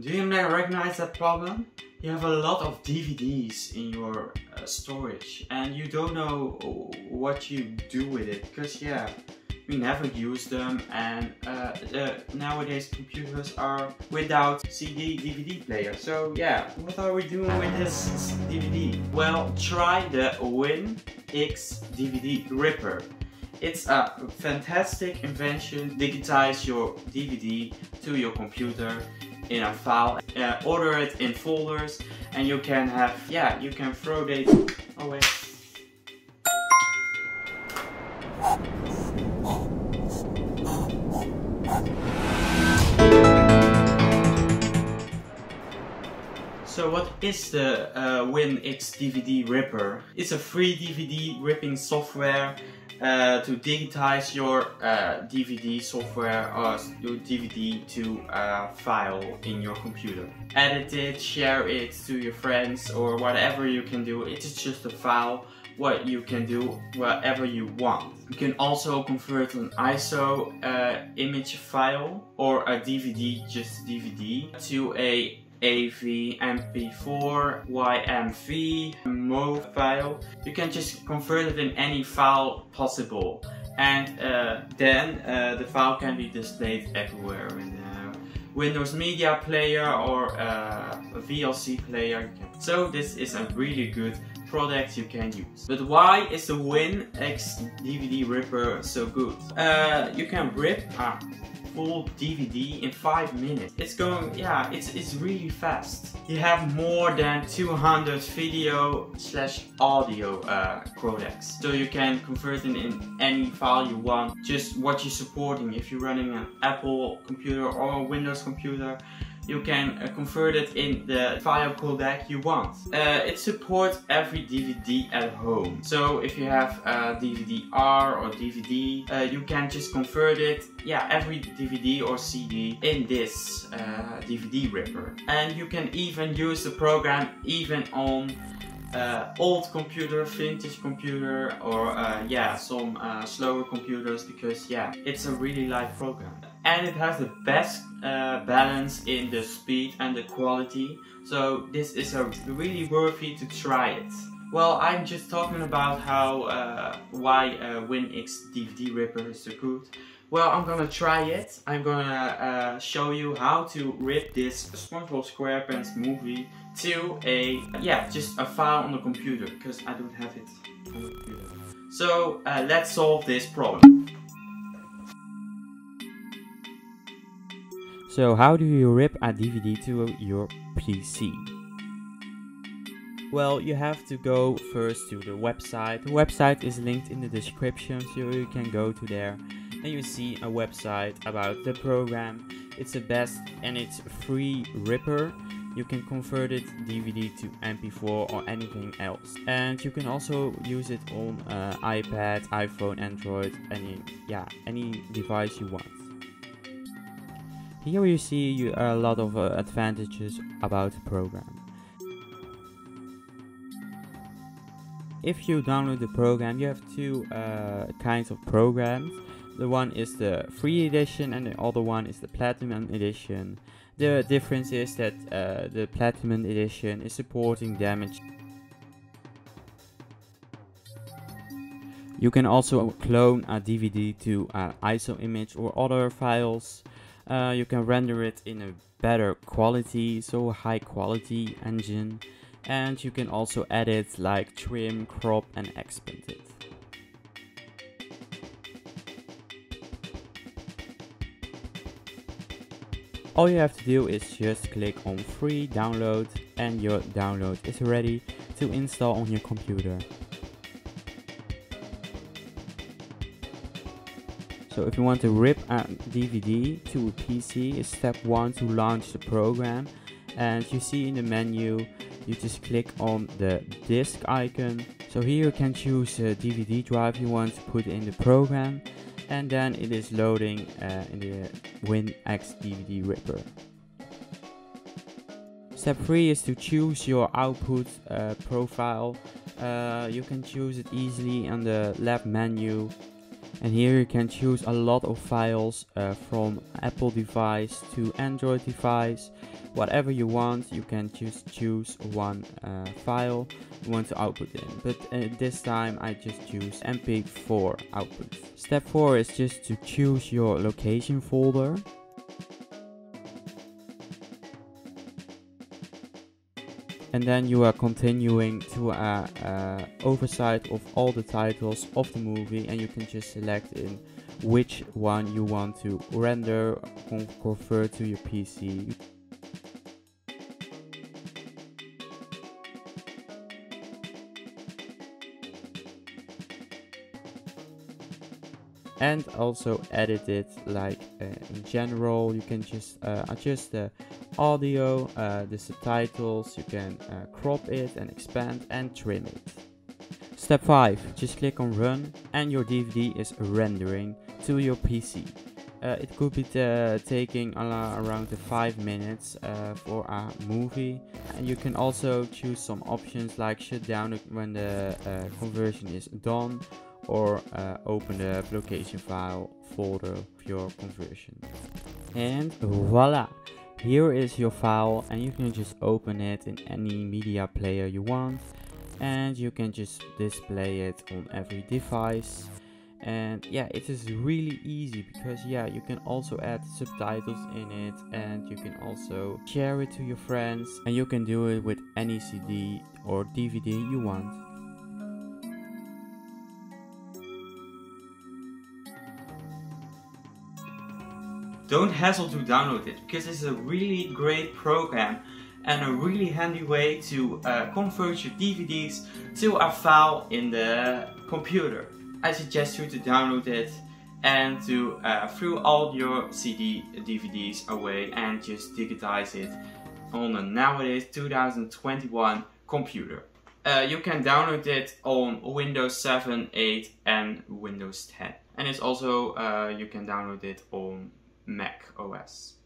Do you recognize that problem? You have a lot of DVDs in your uh, storage and you don't know what you do with it because yeah, we never use them and uh, nowadays computers are without CD DVD player. So yeah what are we doing with this DVD well try the WinX DVD Ripper. It's a fantastic invention. Digitize your DVD to your computer in a file uh, order it in folders and you can have yeah you can throw it away So what is the uh, WinX DVD Ripper? It's a free DVD ripping software uh, to digitize your uh, DVD software or your DVD to a file in your computer. Edit it, share it to your friends or whatever you can do. It's just a file what you can do whatever you want. You can also convert an ISO uh, image file or a DVD, just DVD, to a AV, MP4, WMV, MOV file. You can just convert it in any file possible. And uh, then uh, the file can be displayed everywhere in Windows Media Player or uh, VLC player. So this is a really good product you can use. But why is the WinX DVD Ripper so good? Uh, you can rip ah, full DVD in 5 minutes. It's going, yeah, it's, it's really fast. You have more than 200 video slash audio uh, codecs. So you can convert it in any file you want. Just what you're supporting. If you're running an Apple computer or a Windows computer, you can uh, convert it in the file codec you want. Uh, it supports every DVD at home. So if you have a DVD-R or DVD, uh, you can just convert it, yeah, every DVD or CD in this DVD uh, ripper. And you can even use the program even on uh, old computer, vintage computer, or uh, yeah, some uh, slower computers because yeah, it's a really light program. And it has the best uh, balance in the speed and the quality, so this is a really worthy to try it. Well, I'm just talking about how uh, why uh, WinX DVD Ripper is so good. Well, I'm gonna try it. I'm gonna uh, show you how to rip this SpongeBob SquarePants movie to a, yeah, just a file on the computer, because I don't have it on the computer. So, uh, let's solve this problem. So, how do you rip a DVD to your PC? Well, you have to go first to the website. The website is linked in the description, so you can go to there and you see a website about the program. It's the best and it's free ripper. You can convert it DVD to MP4 or anything else. And you can also use it on uh, iPad, iPhone, Android, any yeah, any device you want. Here you see you, a lot of uh, advantages about the program. If you download the program, you have two uh, kinds of programs. The one is the free edition and the other one is the platinum edition. The difference is that uh, the platinum edition is supporting damage. You can also clone a DVD to an ISO image or other files. Uh, you can render it in a better quality, so high quality engine. And you can also edit like trim, crop and expand it. All you have to do is just click on free download and your download is ready to install on your computer. So if you want to rip a DVD to a PC, it's step 1 to launch the program and you see in the menu you just click on the disk icon. So here you can choose a DVD drive you want to put in the program and then it is loading uh, in the WinX DVD Ripper. Step 3 is to choose your output uh, profile. Uh, you can choose it easily on the left menu. And here you can choose a lot of files uh, from Apple device to Android device. Whatever you want you can just choose one uh, file you want to output in. But uh, this time I just choose mp4 output step 4 is just to choose your location folder and then you are continuing to a, a oversight of all the titles of the movie and you can just select in which one you want to render or convert to your PC and also edit it like uh, in general. You can just uh, adjust the audio uh, the subtitles. You can uh, crop it and expand and trim it. Step 5 just click on run and your DVD is rendering to your PC uh, it could be taking around 5 minutes uh, for a movie. And you can also choose some options like shut down when the conversion is done or uh, open the location file folder of your conversion. And voila! Here is your file and you can just open it in any media player you want and you can just display it on every device and yeah it is really easy because yeah you can also add subtitles in it and you can also share it to your friends and you can do it with any CD or DVD you want. Don't hassle to download it because it's a really great program and a really handy way to uh, convert your DVDs to a file in the computer. I suggest you to download it and to uh, throw all your CD DVDs away and just digitize it on a nowadays 2021 computer. Uh, you can download it on Windows 7, 8 and Windows 10. And it's also, uh, you can download it on Mac OS.